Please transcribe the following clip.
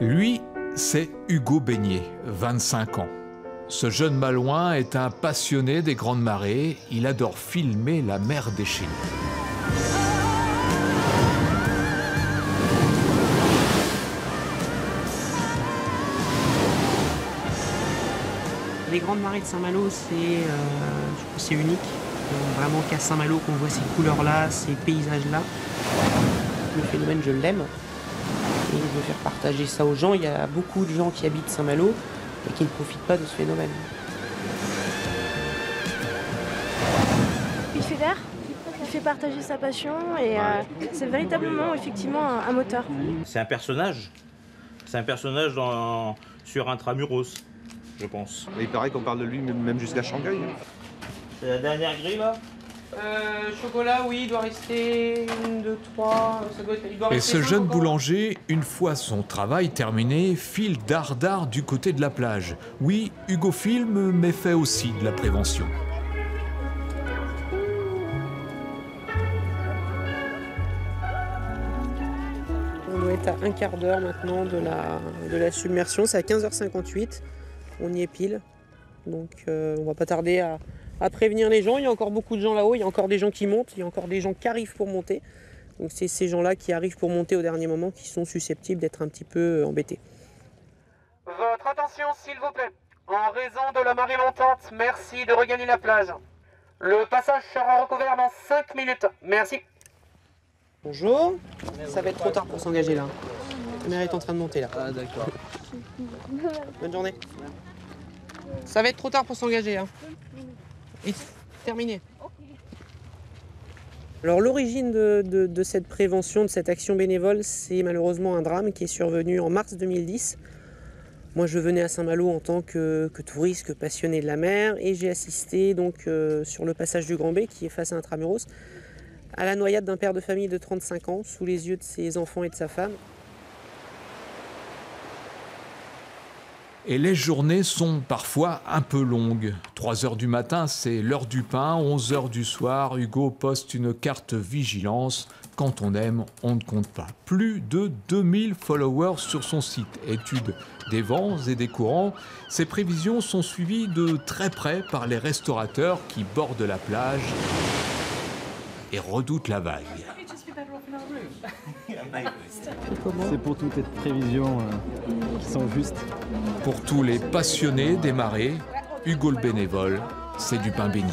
Lui, c'est Hugo Beignet, 25 ans. Ce jeune malouin est un passionné des grandes marées. Il adore filmer la mer déchaînée. Les grandes marées de Saint-Malo, c'est euh, unique. Vraiment qu'à Saint-Malo qu'on voit ces couleurs-là, ces paysages-là. Le phénomène, je l'aime. Et je veux faire partager ça aux gens. Il y a beaucoup de gens qui habitent Saint-Malo et qui ne profitent pas de ce phénomène. Il fait d'air, il fait partager sa passion et euh, c'est véritablement effectivement un, moteur. C'est un personnage. C'est un personnage dans, sur Intramuros je pense. il paraît qu'on parle de lui même jusqu'à Shanghai. Hein. C'est la dernière grille là? Euh, chocolat, oui, il doit rester une, deux, trois. Et ce jeune boulanger, une fois son travail terminé, file dardard du côté de la plage. Oui, Hugo filme, mais fait aussi de la prévention. On doit être à un quart d'heure maintenant de la, de la submersion. C'est à 15h58 on y est pile. Donc euh, on va pas tarder à, prévenir les gens. Il y a encore beaucoup de gens là-haut, il y a encore des gens qui montent, il y a encore des gens qui arrivent pour monter. Donc c'est ces gens-là qui arrivent pour monter au dernier moment qui sont susceptibles d'être un petit peu euh, embêtés. Votre attention s'il vous plaît. En raison de la marée montante, merci de regagner la plage. Le passage sera recouvert dans 5 minutes. Merci. Bonjour. Ça va être trop tard pour s'engager là. La mer est en train de monter là. Ah d'accord. Bonne journée. Ça va être trop tard pour s'engager. Hein. Terminé. Alors l'origine de, cette prévention, de cette action bénévole, c'est malheureusement un drame qui est survenu en mars 2010. Moi je venais à Saint-Malo en tant que, touriste, que passionné de la mer, et j'ai assisté donc euh, sur le passage du Grand B qui est face à Intramuros à la noyade d'un père de famille de 35 ans sous les yeux de ses enfants et de sa femme. Et les journées sont parfois un peu longues. 3 heures du matin, c'est l'heure du pain. 11 heures du soir, Hugo poste une carte vigilance. Quand on aime, on ne compte pas. Plus de 2000 followers sur son site. Étude des vents et des courants. Ces prévisions sont suivies de très près par les restaurateurs qui bordent la plage et redoutent la vague. C'est pour toutes les prévisions euh, qui sont justes. Pour tous les passionnés des marées, Hugo le bénévole, c'est du pain béni.